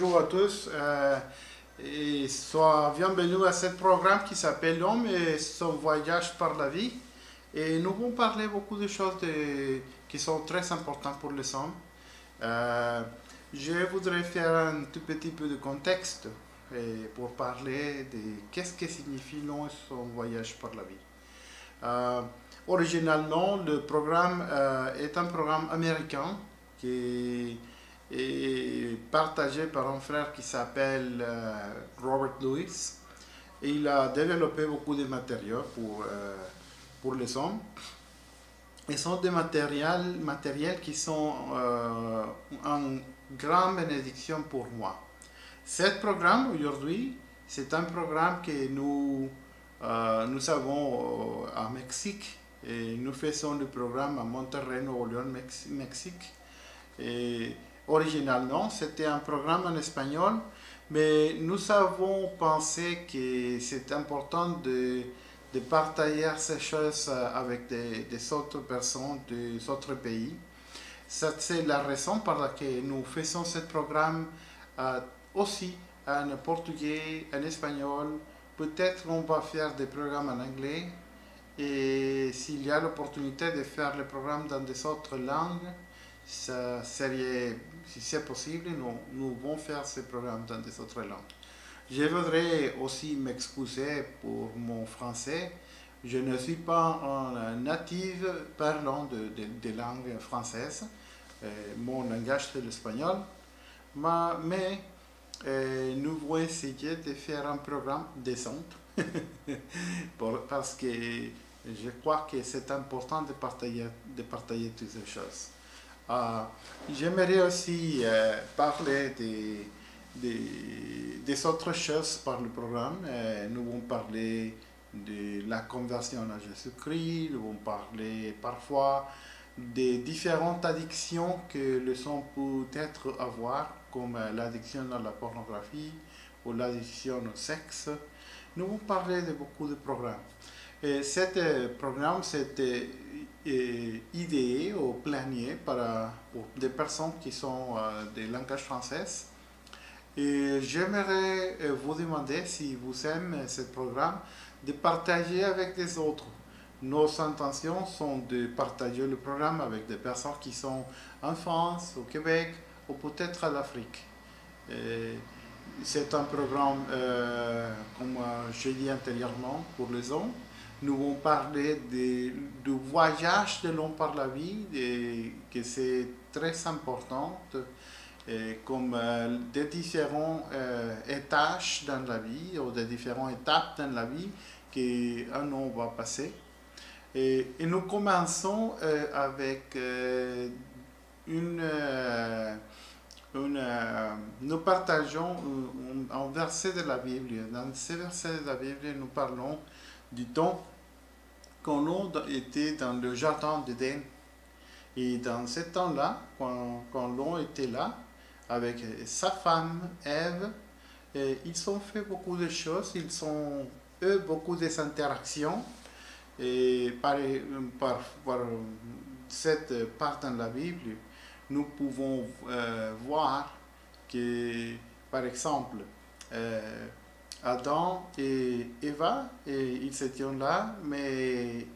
bonjour à tous euh, et bienvenue à ce programme qui s'appelle L'homme et son voyage par la vie. Et nous allons parler beaucoup de choses qui sont très importantes pour les hommes. Euh, je voudrais faire un tout petit peu de contexte pour parler de qu'est-ce que signifie l'homme et son voyage par la vie. Euh, originalement, le programme est un programme américain qui est partagé par un frère qui s'appelle euh, Robert Lewis. Il a développé beaucoup de matériaux pour, euh, pour les hommes. Et sont des matériels, matériels qui sont euh, une grande bénédiction pour moi. Ce programme aujourd'hui, c'est un programme que nous, nous avons à Mexique. Nous faisons le programme à Monterrey, Nuevo León, Mexique. Originalement, c'était un programme en espagnol, mais nous avons pensé que c'est important de, de, partager ces choses avec des, autres personnes des autres pays. C'est la raison pour laquelle nous faisons ce programme euh, aussi en portugais, en espagnol. Peut-être on va faire des programmes en anglais. Et s'il y a l'opportunité de faire les programmes dans des autres langues, ça serait, si c'est possible, nous, nous allons faire ce programme dans des autres langues. Je voudrais aussi m'excuser pour mon français. Je ne suis pas un native parlant de, de, langue française. Euh, mon langage c'est l'espagnol. Mais euh, nous allons essayer de faire un programme décent parce que je crois que c'est important de partager, de partager toutes ces choses. Ah, j'aimerais aussi euh, parler des, des, autres choses par le programme. Euh, nous allons parler de la conversion à Jésus-Christ, nous allons parler parfois des différentes addictions que les hommes peuvent être avoir, comme l'addiction à la pornographie ou l'addiction au sexe. Nous allons parler de beaucoup de programmes. Et ce programme, c'était idée ou planier par, pour des personnes qui sont euh, des langages français. Et j'aimerais euh, vous demander si vous aimez ce programme de partager avec les autres. Nos intentions sont de partager le programme avec des personnes qui sont en France, au Québec ou peut-être à l'Afrique. C'est un programme, euh, comme je dit antérieurement, pour les hommes nous allons parler du voyage de l'homme par la vie, et que c'est très important, et comme euh, des différents euh, étages dans la vie, ou des différentes étapes dans la vie qu'un homme va passer. Et, nous commençons euh, avec une, une nous partageons un, un, verset de la Bible. Dans ce verset de la Bible, nous parlons du temps quand on était dans le jardin d'Éden. Et dans ce temps-là, quand, l'on était là, avec sa femme, Ève, ils ont fait beaucoup de choses, ils ont eu beaucoup d'interactions. Et par, cette part dans la Bible, nous pouvons euh, voir que, par exemple, euh, Adam et Eva, et ils étaient là, mais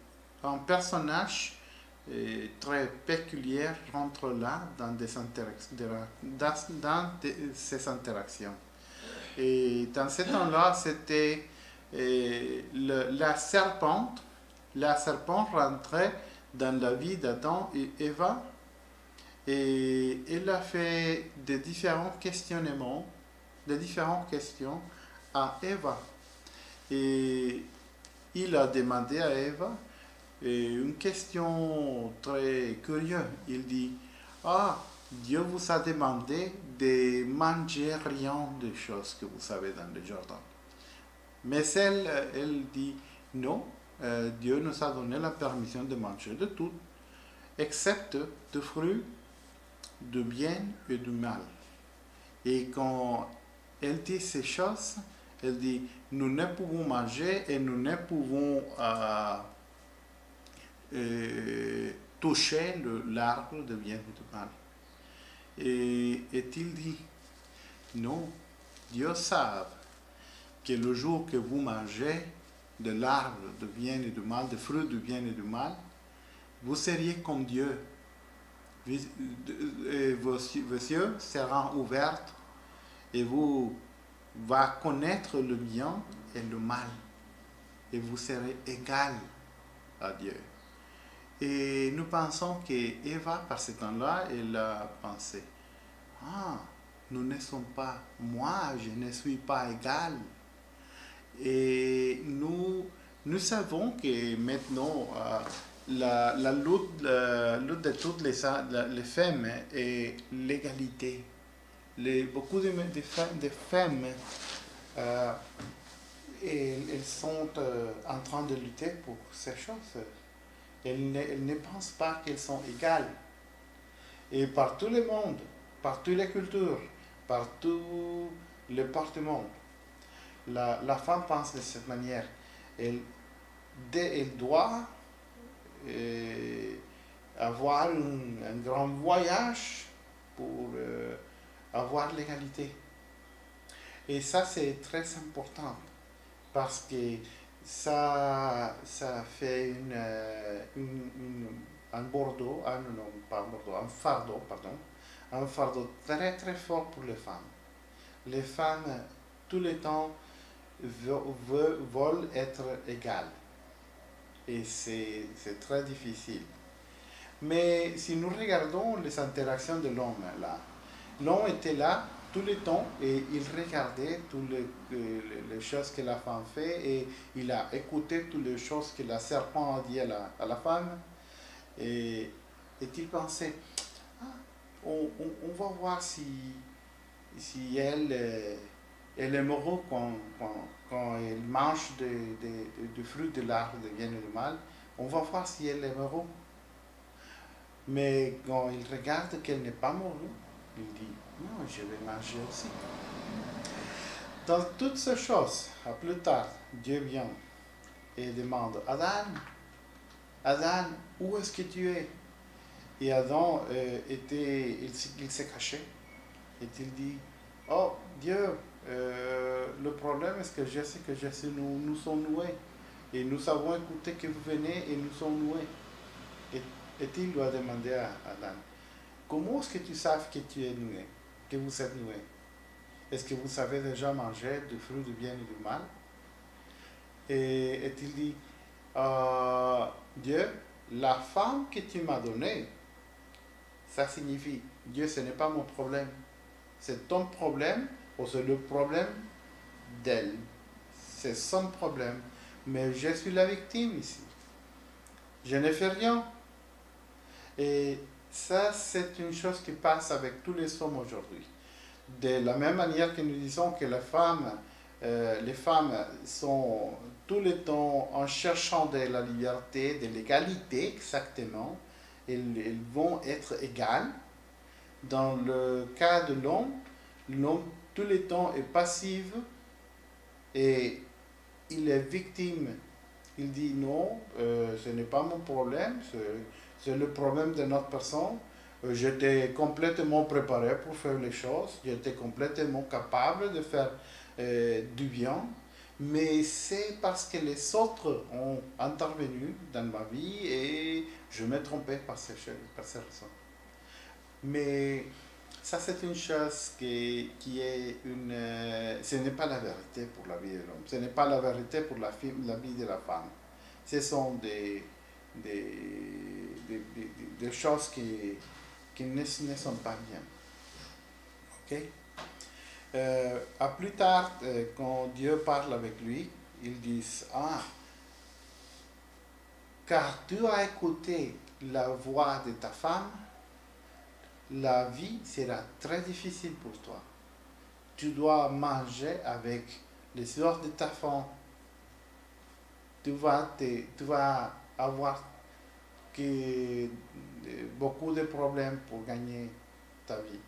un personnage euh, très péculier rentre là dans, ces interactions. Et dans ce temps-là, c'était euh, la serpente. La serpente rentrait dans la vie d'Adam et Eva et elle a fait des différents questionnements, des différentes questions à Eva. Et il a demandé à Eva une question très curieuse. Il dit, ah, Dieu vous a demandé de manger rien des choses que vous savez dans le jardin. Mais elle, elle dit, non, euh, Dieu nous a donné la permission de manger de tout, excepte de fruits, de bien et du mal. Et quand elle dit ces choses, elle dit, nous ne pouvons manger et nous ne pouvons euh, euh, toucher l'arbre de bien et de mal. Et, il dit, Non, Dieu sait que le jour que vous mangez de l'arbre de bien et du mal, des fruits du bien et du mal, vous seriez comme Dieu. Vos, yeux seront ouverts et vous va connaître le bien et le mal. Et vous serez égal à Dieu. Et nous pensons qu'Eva, par ce temps-là, elle a pensé, ah, nous ne sommes pas, moi, je ne suis pas égal. Et nous, nous savons que maintenant, euh, la, la, lutte, de toutes les femmes est l'égalité. Beaucoup de, de, femmes, euh, elles, sont euh, en train de lutter pour ces choses. Elles ne, elles ne pensent pas qu'elles sont égales. Et par tout le monde, par toutes les cultures, par tous les parts du monde, la, la, femme pense de cette manière. Elle, elle doit euh, avoir un, grand voyage pour avoir l'égalité. Et ça, c'est très important parce que ça, ça fait euh, un bordeaux, un, non, pas un bordeaux, un fardeau, pardon, un fardeau très très fort pour les femmes. Les femmes, tout le temps, veulent être égales. Et c'est très difficile. Mais si nous regardons les interactions de l'homme là, l'homme était là tout le temps et il regardait toutes les, choses que la femme fait et il a écouté toutes les choses que la serpent a dit à la, femme. Et, et il pensait, ah, on, va voir si, si elle, euh, elle est morose quand, quand, quand, elle mange des fruits de l'arbre de bien et de mal. On va voir si elle est morose. Mais quand il regarde qu'elle n'est pas morte, il dit, non, je vais manger aussi. Dans toutes ces choses, à plus tard, Dieu vient et demande, Adam, Adam, où est-ce que tu es? Et Adam euh, était, il, s'est caché. Et il dit, oh Dieu, euh, le problème est que je sais que je sais, nous, nous sommes noués? Et nous avons écouté que vous venez et nous sommes noués. Et, et il lui a demandé à Adam, comment est-ce que tu sais que tu es noué que vous êtes noué? Est-ce que vous avez déjà mangé du fruit du bien et du mal? Et il dit, euh, Dieu, la femme que tu m'as donnée, ça signifie, Dieu, ce n'est pas mon problème. C'est ton problème ou c'est le problème d'elle. C'est son problème. Mais je suis la victime ici. Je ne fais rien. Et ça, c'est une chose qui passe avec tous les hommes aujourd'hui. De la même manière que nous disons que les femmes, euh, les femmes sont tout le temps en cherchant de la liberté, de l'égalité exactement, elles, vont être égales. Dans le cas de l'homme, l'homme tout le temps est passif et il est victime. Il dit non, euh, ce n'est pas mon problème, c'est le problème de notre personne. Euh, j'étais complètement préparé pour faire les choses. J'étais complètement capable de faire euh, du bien. Mais c'est parce que les autres ont intervenu dans ma vie et je me trompais par ces, par ces raisons. Mais ça, c'est une chose qui, qui est une... Euh, ce n'est pas la vérité pour la vie de l'homme. Ce n'est pas la vérité pour la, la vie de la femme. Ce sont des, des des, choses qui, qui ne, ne, sont pas bien. Ok? Euh, à plus tard, euh, quand Dieu parle avec lui, il dit Ah, car tu as écouté la voix de ta femme, la vie sera très difficile pour toi. Tu dois manger avec les soeurs de ta femme. Tu vas, te, tu vas avoir que beaucoup de problèmes pour gagner ta vie.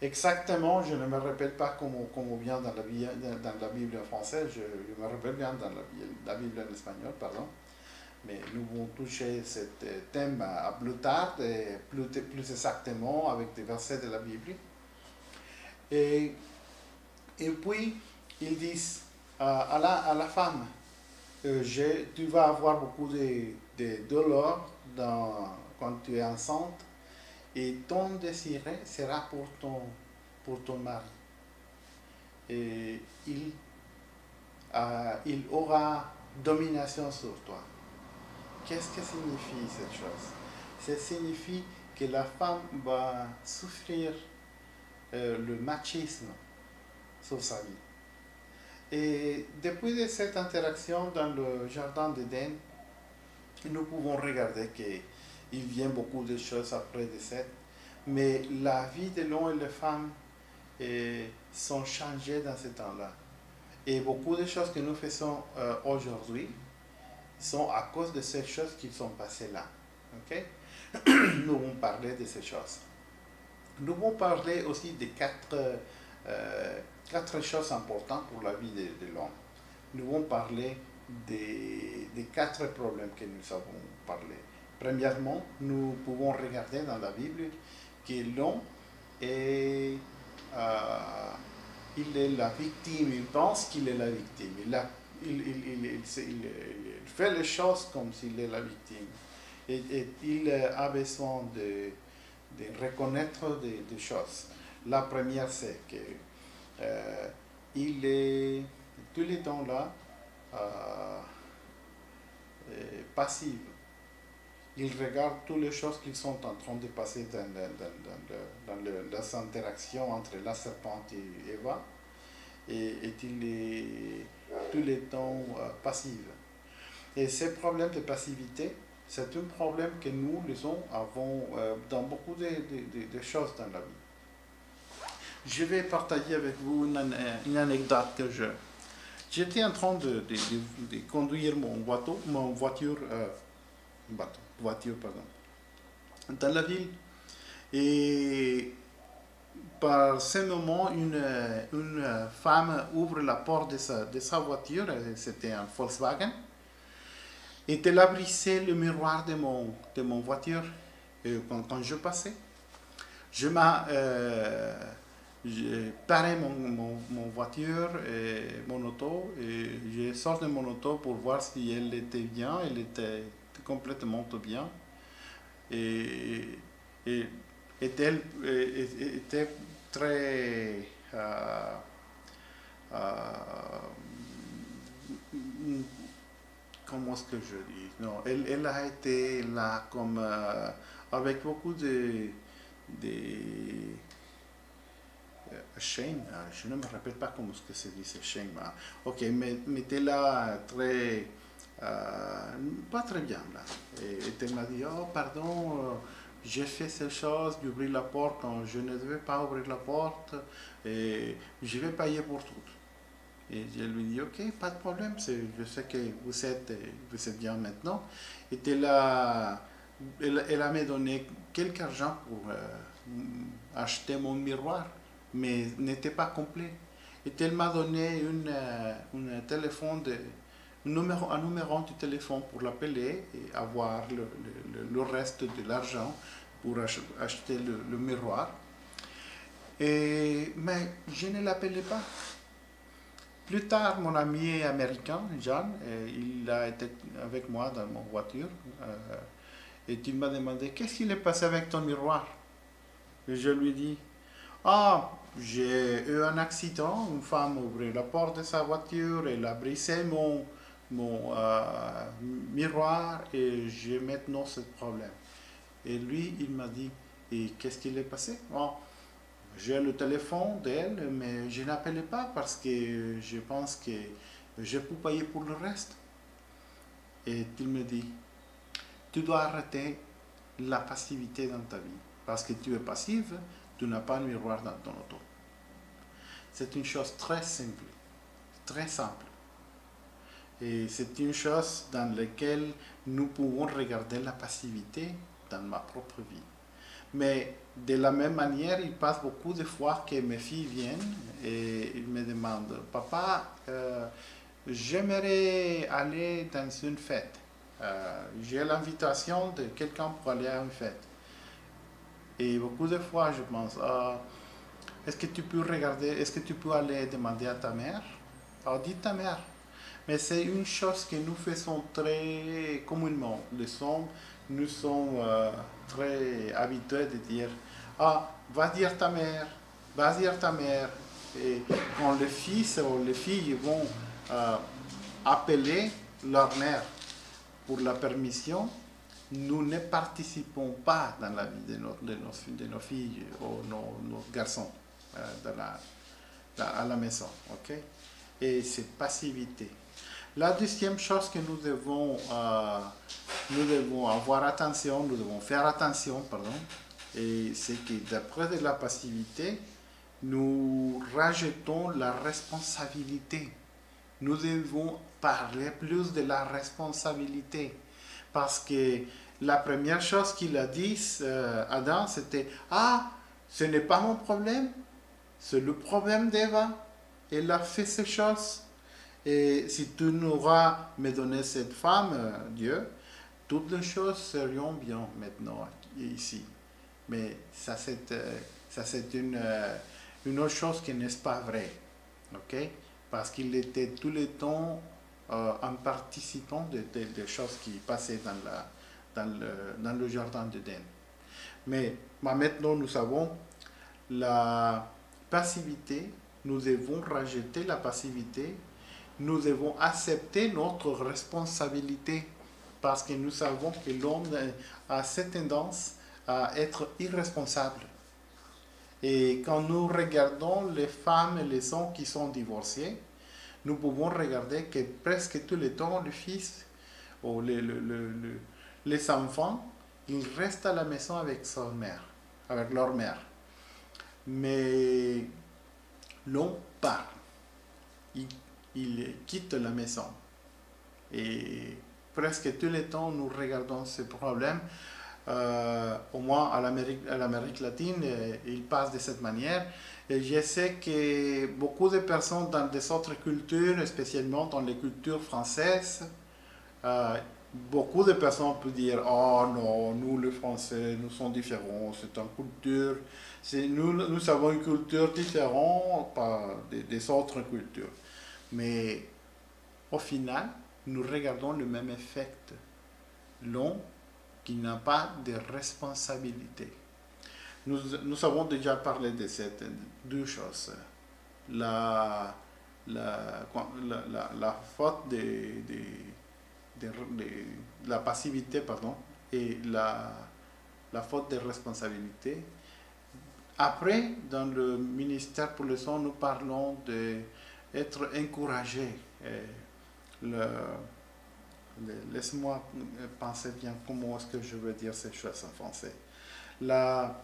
Exactement, je ne me rappelle pas comment, comment vient dans la, dans la Bible en français, je, me rappelle bien dans la, la, Bible en espagnol, pardon. Mais nous allons toucher ce thème à plus tard, plus, plus exactement avec des versets de la Bible. Et Et puis, ils disent à, la, à la femme, euh, tu vas avoir beaucoup de, de douleurs dans, quand tu es enceinte et ton désir sera pour ton, pour ton mari. Et il, euh, il aura domination sur toi. Qu'est-ce que signifie cette chose? Ça signifie que la femme va souffrir euh, le machisme sur sa vie. Et depuis cette interaction dans le jardin d'Éden, nous pouvons regarder qu'il vient beaucoup de choses après décès, mais la vie de l'homme et les femmes eh, sont changées dans ce temps-là. Et beaucoup de choses que nous faisons euh, aujourd'hui sont à cause de ces choses qui sont passées là. ok? Nous allons parler de ces choses. Nous allons parler aussi de quatre euh, quatre choses importantes pour la vie de, l'homme. Nous allons parler des, quatre problèmes que nous avons parlé. Premièrement, nous pouvons regarder dans la Bible que l'homme est, euh, il est la victime, il pense qu'il est la victime. Il, il, fait les choses comme s'il est la victime. Et, il a besoin de, de reconnaître des choses. La première, c'est que euh, il est tout le temps là, euh, passif. Il regarde toutes les choses qui sont en train de passer dans, dans, dans, les interactions entre la serpente et Eva. Et, il est tout le temps euh, passif. Et ce problème de passivité, c'est un problème que nous, les avons dans beaucoup de, choses dans la vie. Je vais partager avec vous une, anecdote que je... J'étais en train de, conduire mon, voiture, euh, voiture, pardon, dans la ville. Et par ce moment, une, femme ouvre la porte de sa, voiture, c'était un Volkswagen, et elle a le miroir de mon, voiture quand, je passais. Je m'ai... Euh, j'ai paré mon, mon, voiture et mon auto et sors de mon auto pour voir si elle était bien, elle était complètement bien. Et, et, elle était très... Euh, euh, comment est-ce que je dis? Non, elle, elle a été là comme euh, avec beaucoup de shame, ah, je ne me rappelle pas comment ce que se dit shame. Ah. Ok, mais, là très, pas très bien là. Et, elle m'a dit, oh pardon, j'ai fait ces choses, d'ouvrir la porte quand je ne devais pas ouvrir la porte et je vais payer pour tout. Et je lui dis, ok, pas de problème, je sais que vous êtes, vous êtes bien maintenant. Et elle a, elle, elle a me donné quelques argent pour euh, acheter mon miroir mais n'était pas complet. Et elle m'a donné une, euh, un téléphone, de, un, numéro, un numéro de téléphone pour l'appeler et avoir le, le, reste de l'argent pour acheter le, miroir. Et, mais je ne l'appelais pas. Plus tard, mon ami américain, Jean, il a été avec moi dans mon voiture euh, et il m'a demandé qu'est-ce qu'il est passé avec ton miroir? Et je lui dis, ah, j'ai eu un accident, une femme a ouvert la porte de sa voiture, elle a brisé mon, mon euh, miroir et j'ai maintenant ce problème. Et lui, il m'a dit, et qu'est-ce qui est passé? J'ai le téléphone d'elle, mais je n'appelais pas parce que je pense que je peux payer pour le reste. Et il me dit, tu dois arrêter la passivité dans ta vie parce que tu es passive, tu n'as pas miroir dans ton auto. C'est une chose très simple, très simple. Et c'est une chose dans laquelle nous pouvons regarder la passivité dans ma propre vie. Mais de la même manière, il passe beaucoup de fois que mes filles viennent et ils me demandent, papa, euh, j'aimerais aller dans une fête. Euh, j'ai l'invitation de quelqu'un pour aller à une fête. Et beaucoup de fois, je pense, ah, est-ce que tu peux regarder, est-ce que tu peux aller demander à ta mère? Alors dis ta mère. Mais c'est une chose que nous faisons très communément. Nous sommes euh, très habitués de dire Ah, va dire ta mère, va dire ta mère. Et quand les fils ou les filles vont euh, appeler leur mère pour la permission, nous ne participons pas dans la vie de nos, filles ou nos, nos garçons euh, à la maison. ok? Et c'est passivité. La deuxième chose que nous devons, euh, nous devons avoir attention, nous devons faire attention, pardon, c'est que d'après de la passivité, nous rajoutons la responsabilité. Nous devons parler plus de la responsabilité. Parce que la première chose qu'il a dit, euh, Adam, c'était Ah, ce n'est pas mon problème, c'est le problème d'Eva. Elle a fait ces choses. Et si tu n'auras me donné cette femme, euh, Dieu, toutes les choses seriont bien maintenant ici. Mais ça, c'est euh, euh, une autre chose qui n'est pas vrai. OK? Parce qu'il était tout le temps un participant des de, choses qui passaient dans, la, dans, le, dans le jardin d'Éden. Mais maintenant, nous savons la passivité, nous devons rejeter la passivité nous devons accepter notre responsabilité parce que nous savons que l'homme a cette tendance à être irresponsable. Et quand nous regardons les femmes et les hommes qui sont divorcés, nous pouvons regarder que presque tous les temps, le fils ou les, les enfants, ils restent à la maison avec sa mère, avec leur mère. Mais l'homme part. Il il quitte la maison. Et presque tous les temps, nous regardons ce problème. Euh, au moins à l'Amérique latine, euh, il passe de cette manière. Et je sais que beaucoup de personnes dans des autres cultures, spécialement dans les cultures françaises, euh, beaucoup de personnes peuvent dire Oh non, nous les Français, nous sommes différents, c'est une culture, nous, nous avons une culture différente des, des autres cultures. Mais au final, nous regardons le même effet. L'homme qui n'a pas de responsabilité. Nous, nous, avons déjà parlé de ces deux choses. La, la, la, la, faute de, la passivité pardon, et la, la faute de responsabilité. Après, dans le ministère pour le son, nous parlons de être encouragé. Laisse-moi penser bien comment est-ce que je veux dire ces choses en français. La,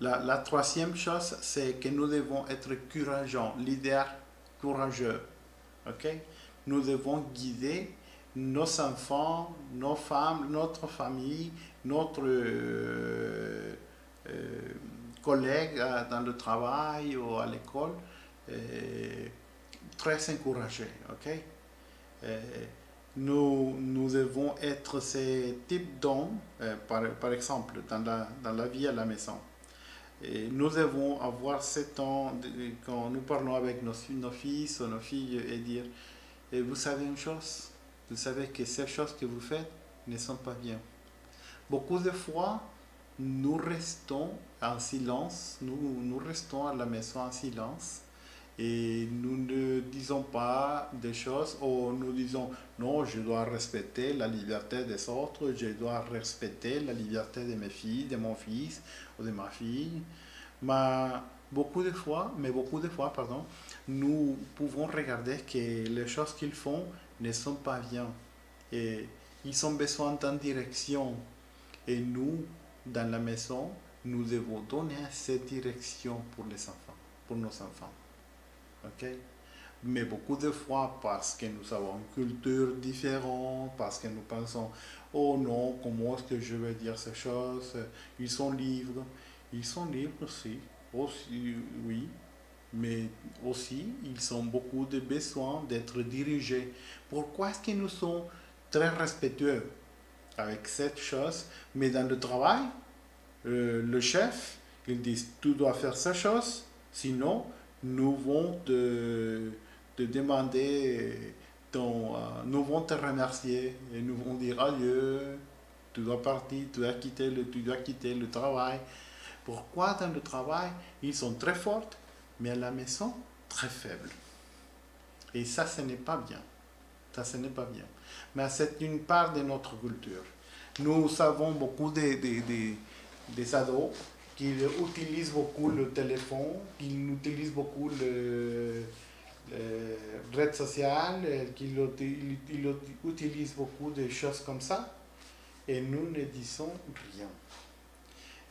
la, troisième chose, c'est que nous devons être courageants, leaders courageux. ok? Nous devons guider nos enfants, nos femmes, notre famille, notre... Euh, euh, collègues euh, dans le travail ou à l'école, très encouragés. nous, devons être ces types d'hommes, par, par, exemple, dans la, dans la vie à la maison. Et nous devons avoir ce temps, quand nous parlons avec nos, nos fils ou nos filles, et dire, et vous savez une chose, vous savez que ces choses que vous faites ne sont pas bien. Beaucoup de fois, nous restons en silence, nous, nous restons à la maison en silence et nous ne disons pas des choses ou nous disons non, je dois respecter la liberté des autres, je dois respecter la liberté de mes filles, de mon fils ou de ma fille. Mais beaucoup de fois, mais beaucoup de fois, pardon, nous pouvons regarder que les choses qu'ils font ne sont pas bien et ils ont besoin d'une direction et nous dans la maison, nous devons donner cette direction pour les enfants, pour nos enfants. OK? Mais beaucoup de fois, parce que nous avons une culture différente, parce que nous pensons, oh non, comment est-ce que je vais dire ces choses? Ils sont libres. Ils sont libres aussi, aussi oui, mais aussi ils ont beaucoup de besoin d'être dirigés. Pourquoi est-ce que nous sommes très respectueux avec cette chose, mais dans le travail, euh, le chef, il dit, tu dois faire cette chose, sinon nous vont te, te demander, ton, euh, nous vont te remercier et nous vont dire adieu, tu dois partir, tu dois quitter le, tu dois quitter le travail. Pourquoi dans le travail, ils sont très forts, mais à la maison, très faibles? Et ça, ce n'est pas bien. Ça, ce n'est pas bien. Mais c'est une part de notre culture. Nous savons beaucoup des, des, des ados qui utilisent beaucoup le téléphone, qui utilisent beaucoup le, le réseau social, qui utilisent beaucoup de choses comme ça, et nous ne disons rien.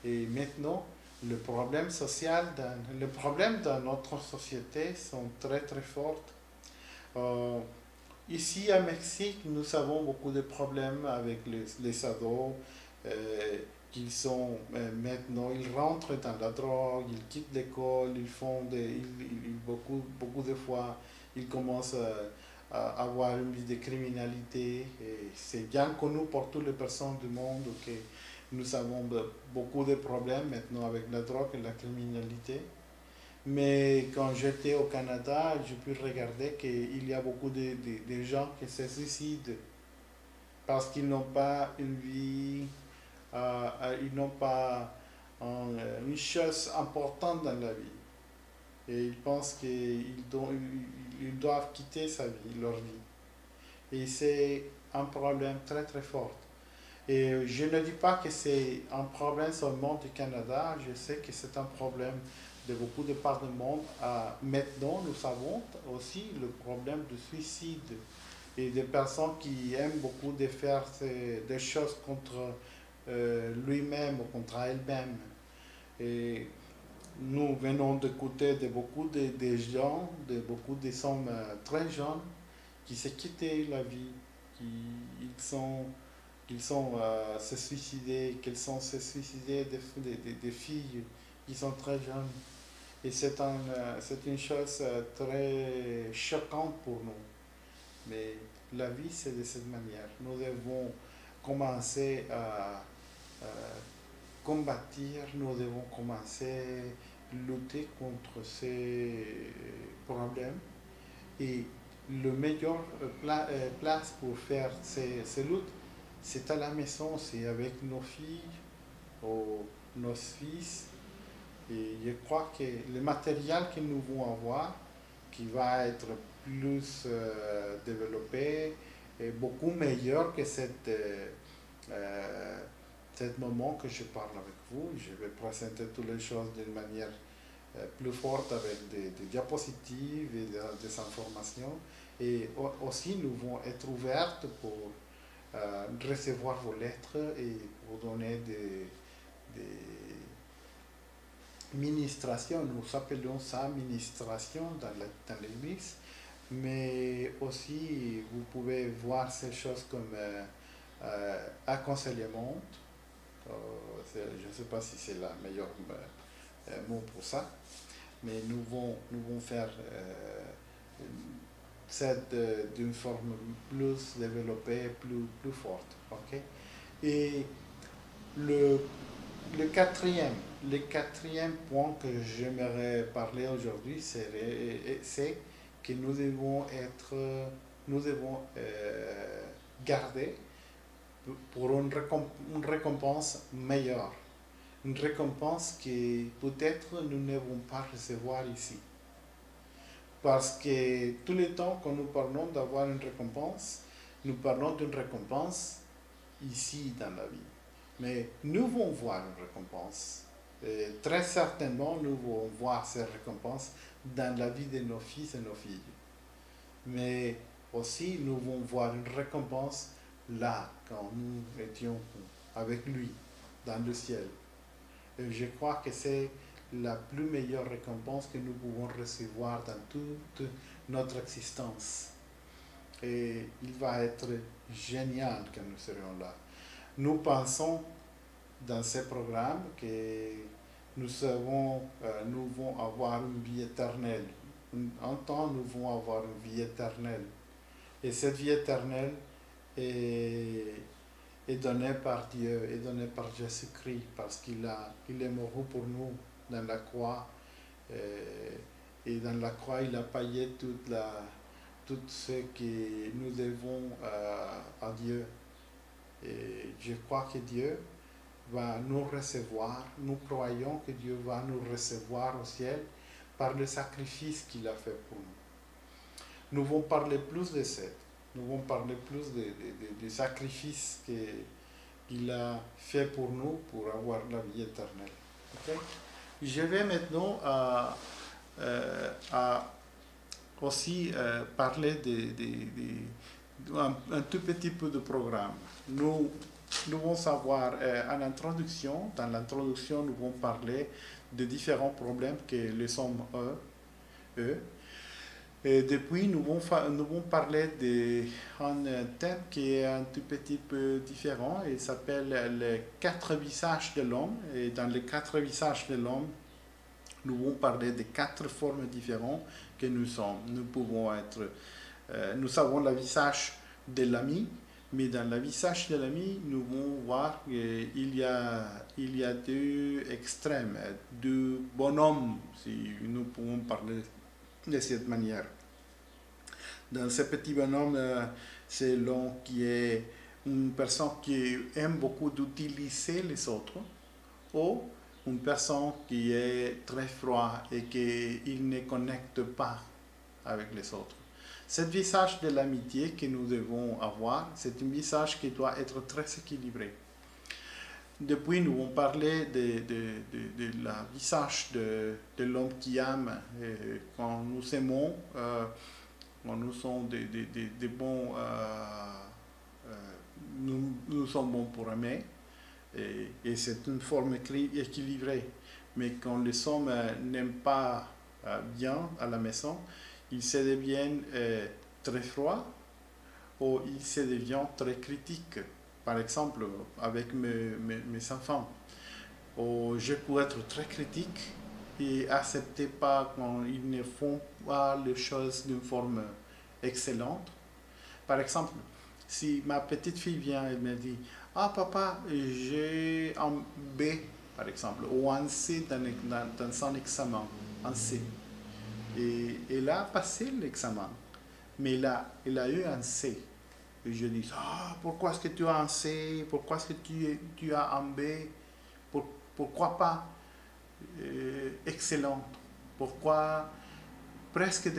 Et maintenant, le problème social, dans, le problème dans notre société sont très très forts. Euh, ici à Mexique, nous avons beaucoup de problèmes avec les, les ados. Euh, qui sont euh, maintenant, ils rentrent dans la drogue, ils quittent l'école, ils font des, beaucoup, beaucoup de fois, ils commencent à, avoir une vie de criminalité. C'est bien connu pour toutes les personnes du monde que nous avons beaucoup de problèmes maintenant avec la drogue et la criminalité. Mais quand j'étais au Canada, j'ai pu regarder qu'il y a beaucoup de, de, gens qui se suicident parce qu'ils n'ont pas une vie, euh, euh, ils n'ont pas euh, une chose importante dans la vie. Et ils pensent qu'ils doivent, quitter sa vie, leur vie. Et c'est un problème très très fort. Et je ne dis pas que c'est un problème seulement du Canada, je sais que c'est un problème de beaucoup de parts du monde. Euh, maintenant, nous savons aussi le problème du suicide et des personnes qui aiment beaucoup de faire des choses contre euh, lui-même ou contre elle-même. Et nous venons d'écouter de beaucoup de, gens, de beaucoup de hommes euh, très jeunes qui s'est quitté la vie, qui ils sont qu'ils sont euh, se suicider, qu'ils sont se suicider des, filles qui sont très jeunes. Et c'est un, euh, une chose très choquante pour nous. Mais la vie, c'est de cette manière. Nous devons commencer à, à combattre, nous devons commencer à lutter contre ces problèmes. Et le meilleur pla place pour faire ces, ces luttes, c'est à la maison, c'est avec nos filles ou nos fils. Et je crois que le matériel que nous allons avoir, qui va être plus euh, développé, est beaucoup meilleur que cette, euh, moment que je parle avec vous. Je vais présenter toutes les choses d'une manière euh, plus forte avec des, diapositives et des, informations. Et aussi, nous allons être ouvertes pour euh, recevoir vos lettres et vous donner des, ministrations. Nous appelons ça administration dans l'église, mais aussi vous pouvez voir ces choses comme euh, euh. Euh, je ne sais pas si c'est le meilleur euh, mot pour ça, mais nous allons nous vont faire c'est d'une forme plus développée, plus, plus forte. ok? Et le, le, quatrième, le quatrième point que j'aimerais parler aujourd'hui, c'est que nous devons être, nous devons euh, garder pour une, récomp une récompense meilleure. Une récompense que peut-être nous ne devons pas recevoir ici. Parce que tous les temps que nous parlons d'avoir une récompense, nous parlons d'une récompense ici dans la vie. Mais nous allons voir une récompense. Très certainement, nous allons voir cette récompense dans la vie de nos fils et nos filles. Mais aussi, nous allons voir une récompense là, quand nous étions avec lui, dans le ciel. Et je crois que c'est la plus meilleure récompense que nous pouvons recevoir dans toute notre existence. Et il va être génial que nous serions là. Nous pensons dans ce programme que nous, serons, euh, nous vont avoir une vie éternelle. En temps, nous vont avoir une vie éternelle. Et cette vie éternelle est donné par Dieu, est donné par Jésus-Christ, parce qu'il il est mort pour nous dans la croix. Et, dans la croix, il a payé toute la, tout ce que nous devons à Dieu. Et je crois que Dieu va nous recevoir, nous croyons que Dieu va nous recevoir au ciel par le sacrifice qu'il a fait pour nous. Nous allons parler plus de ça. Nous allons parler plus des sacrifices qu'il a fait pour nous pour avoir la vie éternelle. Je vais maintenant à, euh, à aussi euh, parler d'un un tout petit peu de programme. Nous, nous allons savoir euh, en dans l'introduction, nous allons parler de différents problèmes que les hommes ont. Eux. Et depuis, nous allons, parler d'un thème qui est un tout petit peu différent. Il s'appelle les quatre visages de l'homme. Et dans les quatre visages de l'homme, nous allons parler de quatre formes différentes que nous sommes. Nous pouvons être, euh, nous savons le visage de l'ami, mais dans le visage de l'ami, nous allons voir qu'il y a, y a deux extrêmes, deux bonhommes, si nous pouvons parler de cette manière. Dans ce petit bonhomme, euh, c'est l'homme qui est une personne qui aime beaucoup d'utiliser les autres, ou une personne qui est très froide et qui ne connecte pas avec les autres. Ce visage de l'amitié que nous devons avoir, c'est un visage qui doit être très équilibré. Depuis, nous avons parlé de, de, de, la visage de, l'homme qui aime. quand nous aimons, euh, quand nous sommes des, bons, euh, euh, nous, nous sommes bons pour aimer. Et, c'est une forme équilibrée. Mais quand les hommes n'aiment pas bien à la maison, ils se deviennent très froids ou ils se deviennent très critiques par exemple, avec mes, mes, enfants, où je peux être très critique et accepter pas quand ils ne font pas les choses d'une forme excellente. Par exemple, si ma petite fille vient et me dit Ah, papa, j'ai un B, par exemple, ou un C dans, dans, son examen, un C. Et elle a passé l'examen, mais là, elle a eu un C. Et je dis, ah, pourquoi est-ce que tu as un C Pourquoi est-ce que tu, tu, as un B Pourquoi pas? Euh, excellente Pourquoi? Presque,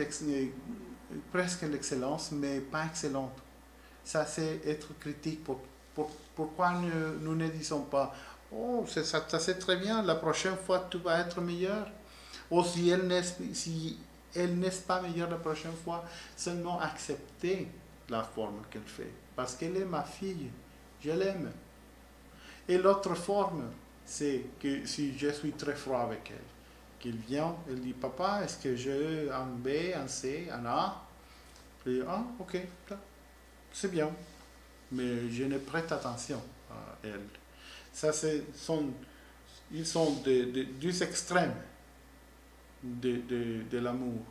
presque l'excellence, mais pas excellente. Ça, c'est être critique. Pour, pourquoi nous, ne disons pas, oh, ça, ça c'est très bien, la prochaine fois, tu vas être meilleur. Ou si elle n'est si elle pas meilleure la prochaine fois, seulement accepter la forme qu'elle fait. Parce qu'elle est ma fille, je l'aime. Et l'autre forme, c'est que si je suis très froid avec elle, qu'il vient, elle dit, papa, est-ce que j'ai un B, un C, un A? Dis, ah, ok, c'est bien. Mais je ne prête attention à elle. Ça, sont, ils sont deux extrêmes de, de, de l'amour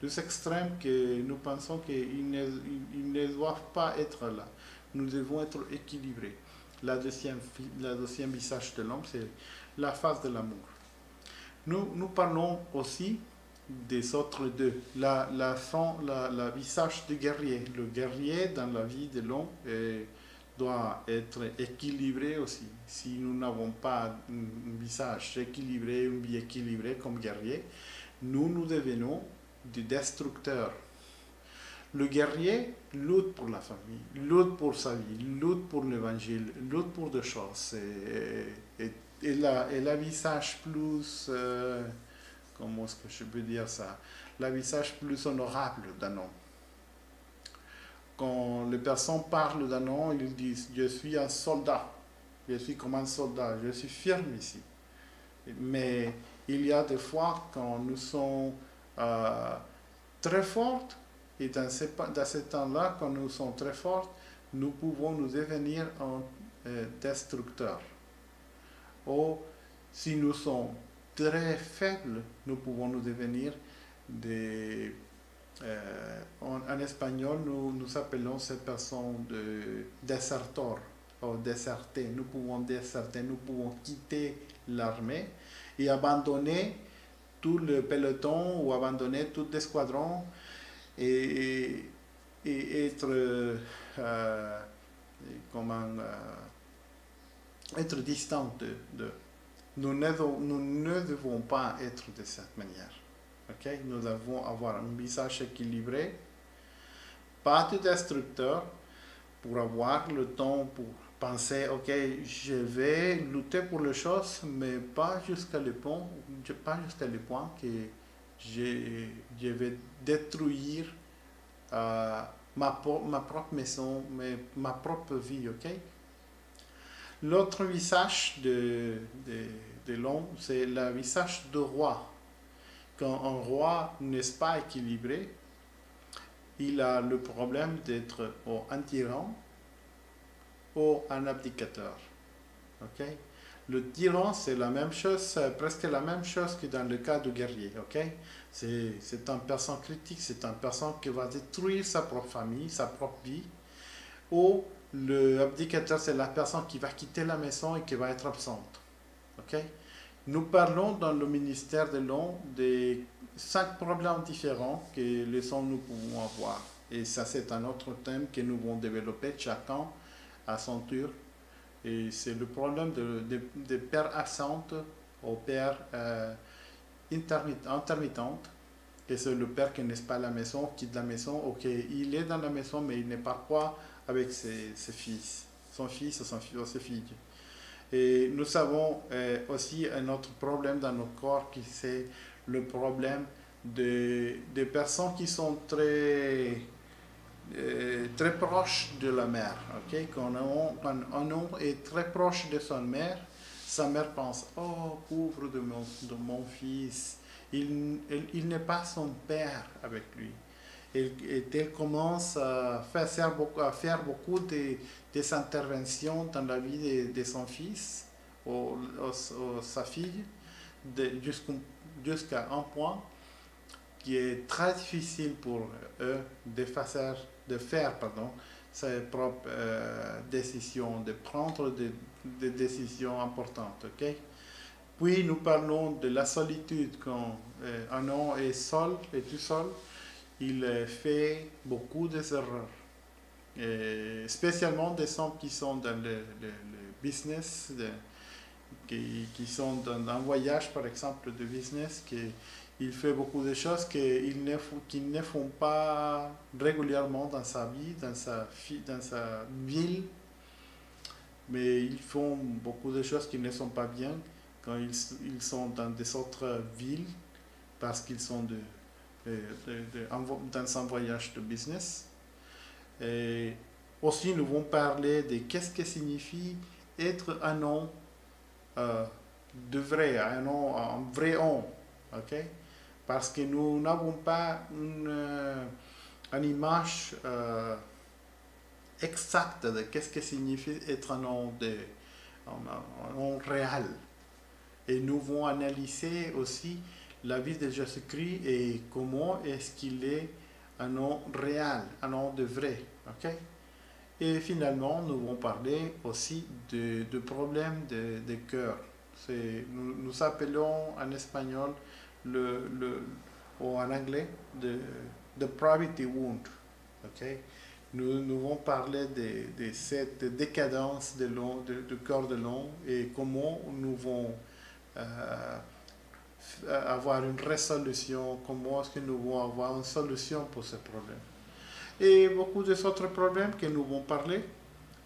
deux extrêmes que nous pensons qu'ils ne, ne, doivent pas être là. Nous devons être équilibrés. La deuxième, la deuxième visage de l'homme, c'est la face de l'amour. Nous, nous parlons aussi des autres deux. La, la, la, la, visage du guerrier. Le guerrier dans la vie de l'homme doit être équilibré aussi. Si nous n'avons pas un visage équilibré, une vie équilibrée comme guerrier, nous nous devenons du destructeur. Le guerrier lutte pour la famille, lutte pour sa vie, lutte pour l'évangile, lutte pour des choses. Et, et, et, la, et la visage plus, euh, comment est-ce que je peux dire ça, la visage plus honorable d'un homme. Quand les personnes parlent d'un homme, ils disent, je suis un soldat, je suis comme un soldat, je suis ferme ici. Mais il y a des fois quand nous sommes euh, très forte. Et dans ce, temps-là, quand nous sommes très forts, nous pouvons nous devenir un euh, destructeur. Ou si nous sommes très faibles, nous pouvons nous devenir des... Euh, en, espagnol, nous, nous appelons ces personnes de déserteurs. déserter, nous pouvons déserter, nous pouvons quitter l'armée et abandonner tout le peloton ou abandonner tout l'escadron et, et, être, euh, comment, euh, être distant de, de nous, ne, nous ne devons pas être de cette manière. ok? Nous devons avoir un visage équilibré, pas de destructeur, pour avoir le temps pour penser, ok, je vais lutter pour les choses, mais pas jusqu'à le point, pas jusqu'à le point que je, je vais détruire euh, ma, propre maison, mais ma propre vie, ok? L'autre visage de l'homme, c'est le visage de roi. Quand un roi n'est pas équilibré, il a le problème d'être un tyran ou un abdicateur. ok? Le tyran, c'est la même chose, presque la même chose que dans le cas du guerrier. ok? C'est un personne critique, c'est un personne qui va détruire sa propre famille, sa propre vie. Ou le abdicateur, c'est la personne qui va quitter la maison et qui va être absente. ok? Nous parlons dans le ministère de l'homme des cinq problèmes différents que les hommes nous pouvons avoir. Et ça, c'est un autre thème que nous allons développer chacun à son tour. Et c'est le problème de, de, de père absente au père euh, intermittente. Et c'est le père qui n'est pas à la maison, quitte la maison. Ok, il est dans la maison, mais il n'est pas quoi avec ses, fils, son fils ou ses filles. Et nous avons euh, aussi un autre problème dans nos corps qui c'est le problème des de personnes qui sont très, très proches de la mère. ok? Quand, un homme est très proche de son mère, sa mère pense, oh pauvre de mon, de mon fils, il, il, n'est pas son père avec lui. Et, elle commence à faire, beaucoup, à faire beaucoup de, des interventions dans la vie de, de son fils sa fille jusqu'à un point qui est très difficile pour eux de faire, de faire pardon, ses propres euh, décisions, de prendre des, des, décisions importantes. ok? Puis nous parlons de la solitude quand euh, un homme est seul et tout seul, il fait beaucoup d'erreurs. spécialement des hommes qui sont dans le, le, business, qui, qui, sont dans un voyage par exemple de business, qui il fait beaucoup de choses qu'il ne, qu'il ne font pas régulièrement dans sa vie, dans sa, ville. Mais ils font beaucoup de choses qui ne sont pas bien quand ils, sont dans des autres villes parce qu'ils sont dans un voyage de business. Et aussi, nous allons parler de qu'est-ce que signifie être un homme euh, de vrai, un, vrai homme. Parce que nous n'avons pas une, euh, une image euh, exacte de qu'est-ce que signifie être un homme réel. Et nous allons analyser aussi la vie de Jésus-Christ et comment est-ce qu'il est un homme réel, un homme de vrai. ok? Et finalement, nous allons parler aussi de, de problèmes de, de cœur. Nous, nous appelons en espagnol le, le, ou en anglais, de, de Pravity Wound. Okay? Nous, nous allons parler de, de cette décadence de du corps de l'homme et comment nous allons euh, avoir une résolution, comment est-ce que nous allons avoir une solution pour ce problème. Et beaucoup d'autres problèmes que nous allons parler,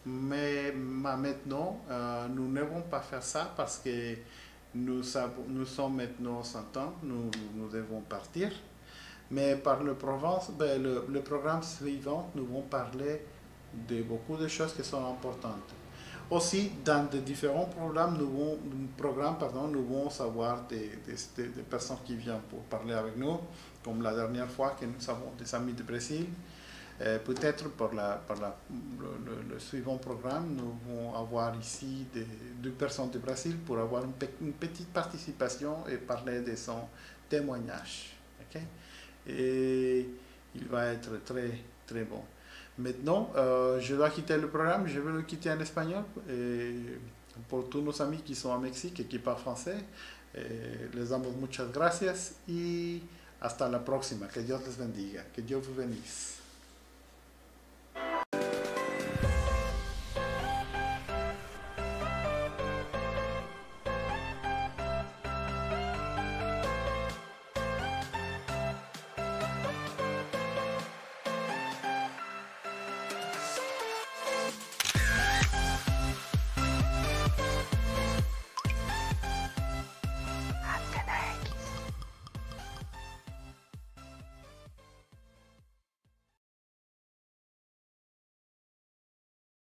mais maintenant, euh, nous ne vont pas faire ça parce que nous, sommes maintenant 100 ans, nous, devons partir. Mais par le, Provence, ben, le, programme suivant, nous allons parler de beaucoup de choses qui sont importantes. Aussi, dans de différents programmes, nous vont, programmes, pardon, nous allons savoir des, personnes qui viennent pour parler avec nous, comme la dernière fois que nous avons des amis du Brésil. Euh, peut-être pour, la, pour le, le, suivant programme, nous allons avoir ici des, deux personnes du Brésil pour avoir une, pe une, petite participation et parler de son témoignage. Okay? Et il va être très, très bon. Maintenant, euh, je dois quitter le programme, je vais le quitter en espagnol. Et pour tous nos amis qui sont au Mexique et qui parlent français, les damos muchas gracias y hasta la próxima. Que Dios les bendiga. Que Dios vous bénisse.